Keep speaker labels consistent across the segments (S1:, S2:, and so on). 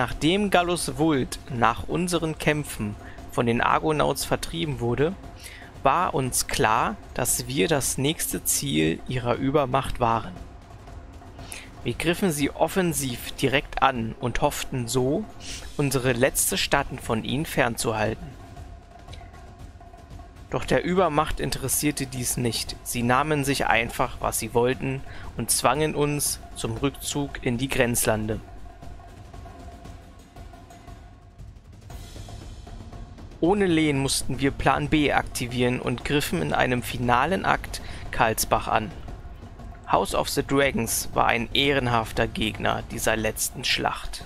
S1: Nachdem Gallus Vult nach unseren Kämpfen von den Argonauts vertrieben wurde, war uns klar, dass wir das nächste Ziel ihrer Übermacht waren. Wir griffen sie offensiv direkt an und hofften so, unsere letzte Stadt von ihnen fernzuhalten. Doch der Übermacht interessierte dies nicht. Sie nahmen sich einfach, was sie wollten, und zwangen uns zum Rückzug in die Grenzlande. Ohne Lehen mussten wir Plan B aktivieren und griffen in einem finalen Akt Karlsbach an. House of the Dragons war ein ehrenhafter Gegner dieser letzten Schlacht.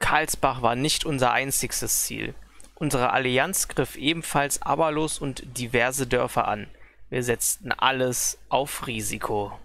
S1: Karlsbach war nicht unser einziges Ziel. Unsere Allianz griff ebenfalls Abalos und diverse Dörfer an. Wir setzten alles auf Risiko.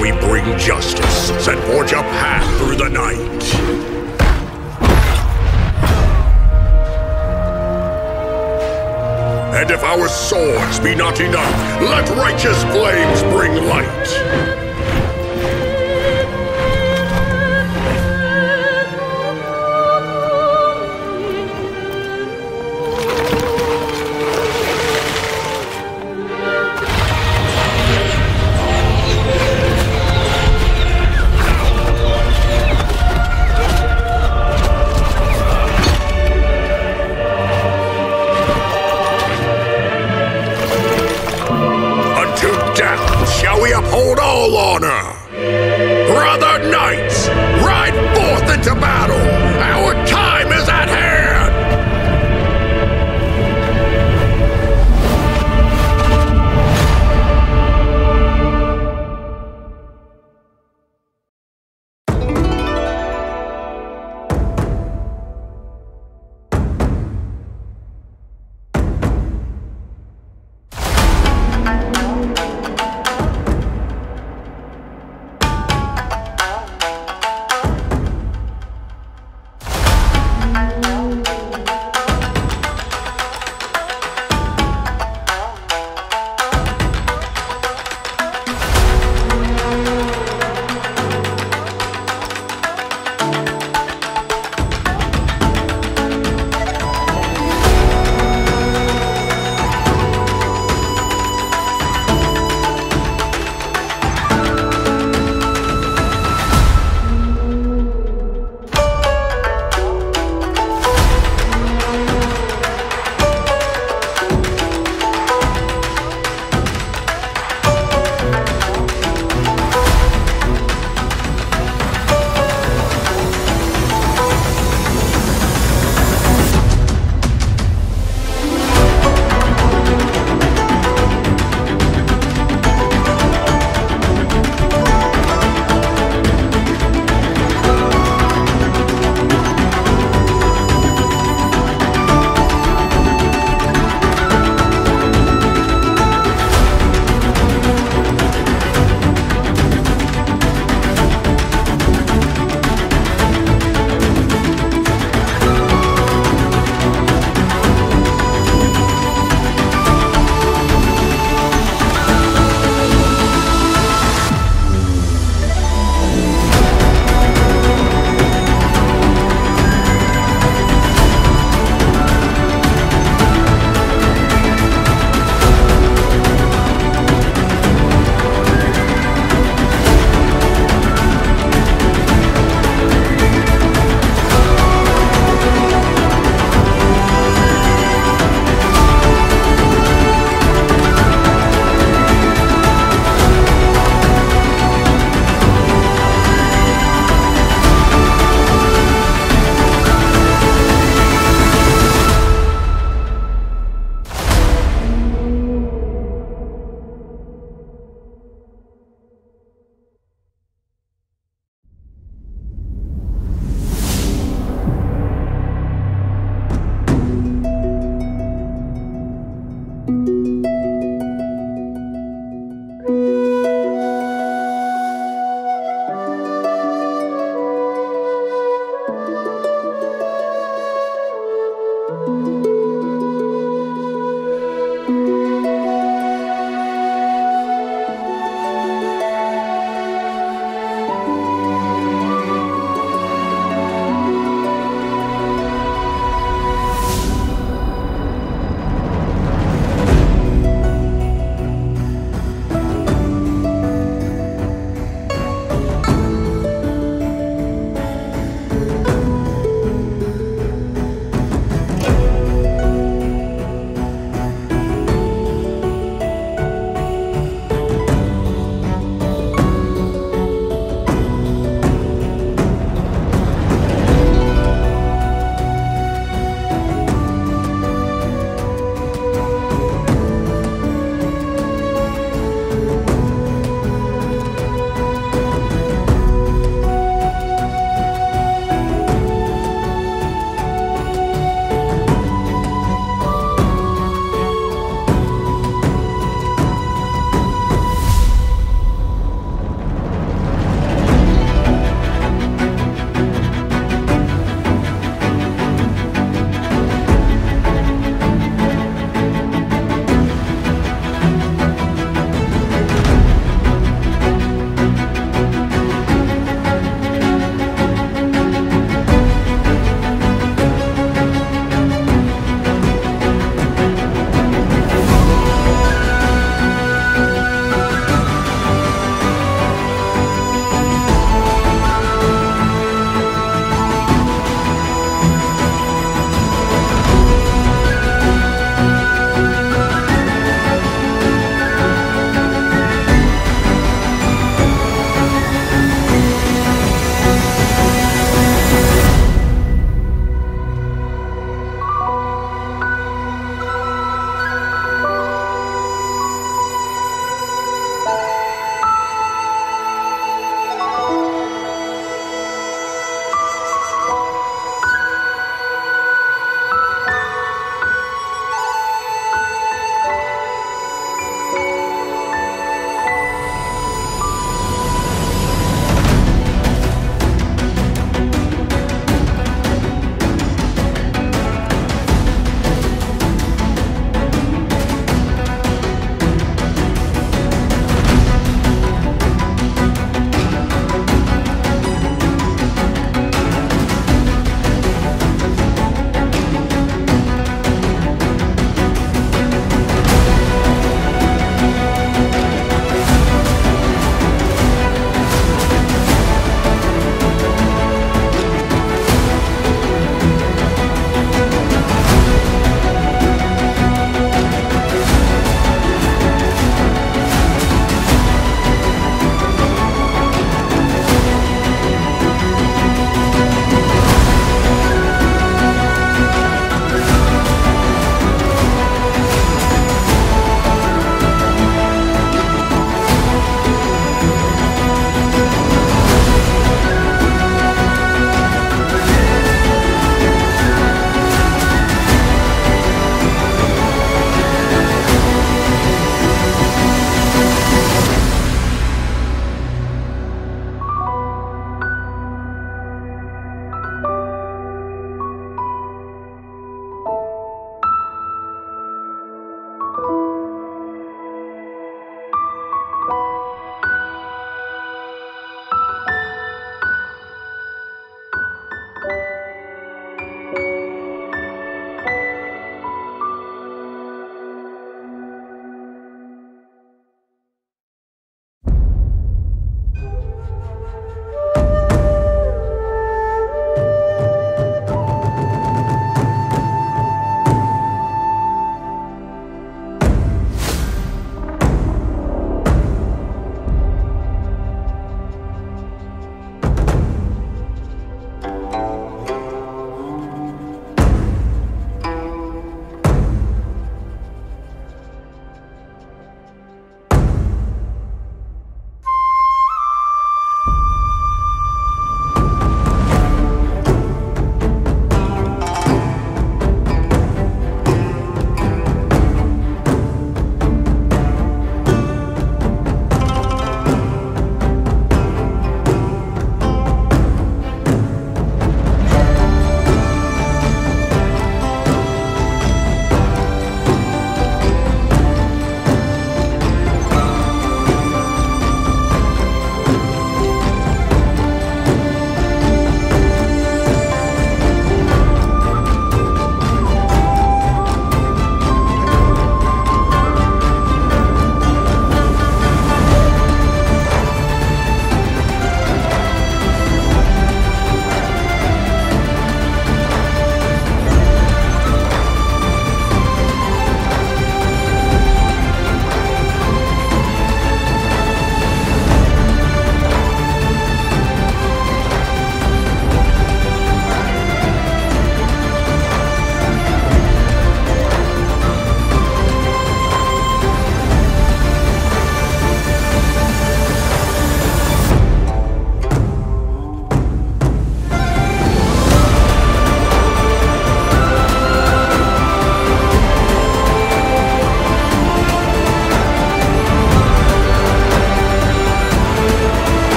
S2: We bring justice and forge a path through the night. And if our swords be not enough, let righteous flames bring light.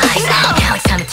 S3: Surprise! Now it's time to